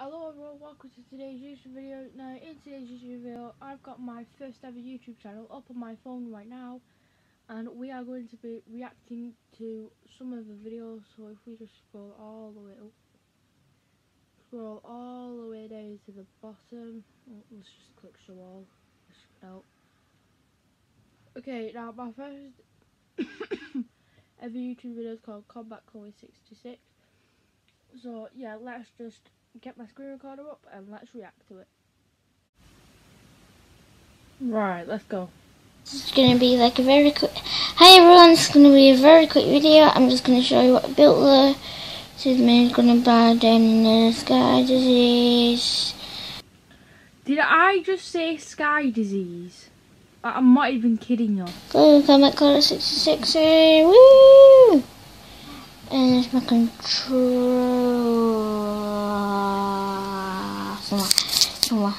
Hello everyone, welcome to today's YouTube video. Now in today's YouTube video I've got my first ever YouTube channel up on my phone right now and we are going to be reacting to some of the videos. So if we just scroll all the way up scroll all the way down to the bottom. Oh, let's just click show all. Out. Okay now my first ever YouTube video is called Combat Chloe 66 so yeah let's just get my screen recorder up and let's react to it. Right, let's go. This is going to be like a very quick... Hi everyone, this is going to be a very quick video. I'm just going to show you what I built there. This is me going to bow down in the sky disease. Did I just say sky disease? I'm not even kidding you. Go, come back, call it 66. Eh, woo! And there's my control semua semua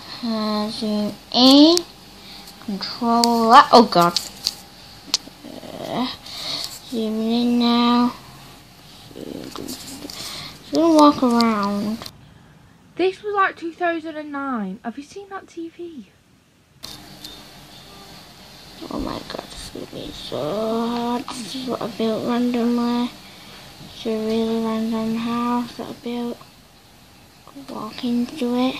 zoom in control oh god. Uh, zoom in now. Just gonna walk around. This was like 2009 have you seen that TV oh my god. It's gonna be so hard. This is what I built randomly it's a really random house that I built walk into it.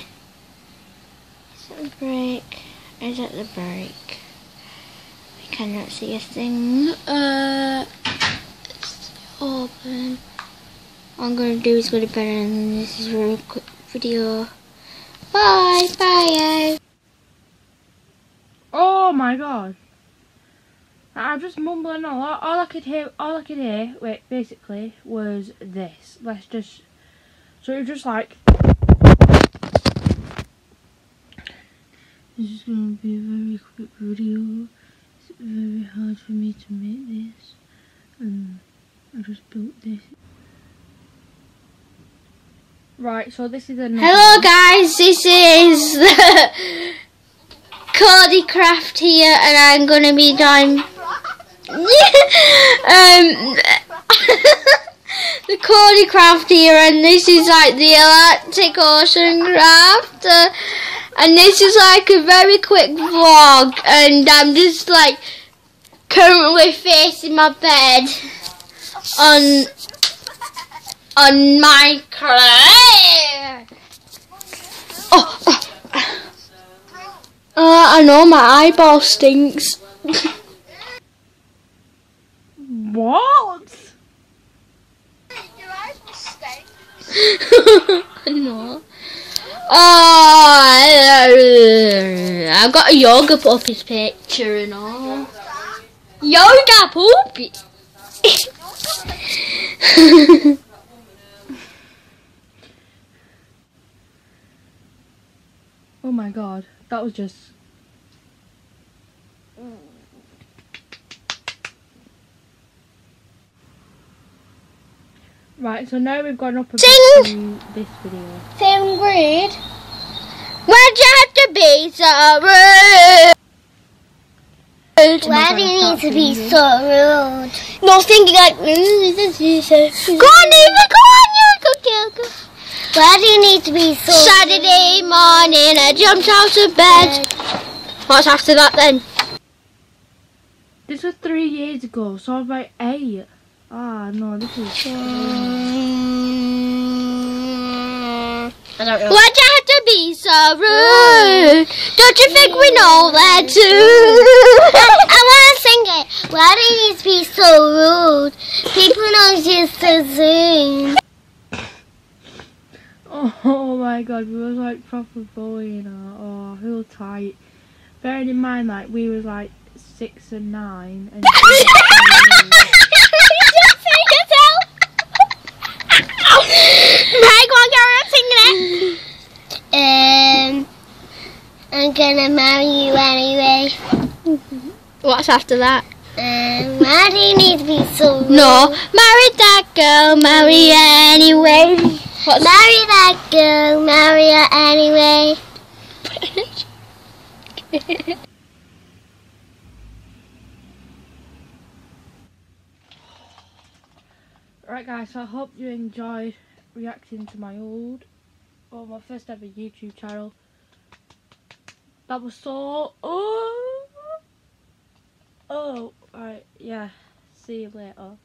Is that the brake? Is that the break? I cannot see a thing. Uh, it's open. All I'm to do is go to bed and this is a real quick video. Bye, bye. Oh my god. I'm just mumbling all. All I could hear, all I could hear, wait, basically, was this. Let's just, so it was just like, This is going to be a very quick video. It's very hard for me to make this. And I just built this. Right, so this is a. Hello guys, this is Cody Craft here and I'm going to be doing... um, the Cody Craft here and this is like the Electric Ocean Craft. Uh, and this is like a very quick vlog and I'm just like currently facing my bed on on Minecraft. Oh, oh. Uh, I know my eyeball stinks. what? I know. Oh, I've got a yoga puppy's picture and all. Yoga puppy. oh my god, that was just Right, so now we've gone up a Sing. this video. Same grade. Why'd you to be so rude? Why do you need to be so rude? No, thinking like, go on, Eva, go on, you go, go, go. Why do you need to be so Saturday morning, I jumped out of bed. What's after that then? This was three years ago, so I was like eight. Ah, no, this is... I don't know. Why'd you have to be so rude? Don't you think we know that too? I want to sing it. Why do you need to be so rude? People know you so soon. Oh, my god, we was like proper bullying her. Oh, real tight. Bearing in mind, like, we was like six and nine. And I'm gonna marry you anyway. What's after that? Um, why do you need to be so rude? No, marry that girl, marry her anyway. What's marry that girl, marry her anyway. Right guys, so I hope you enjoyed reacting to my old well, my first ever YouTube channel. That was so. Oh. Oh. Alright. Yeah. See you later.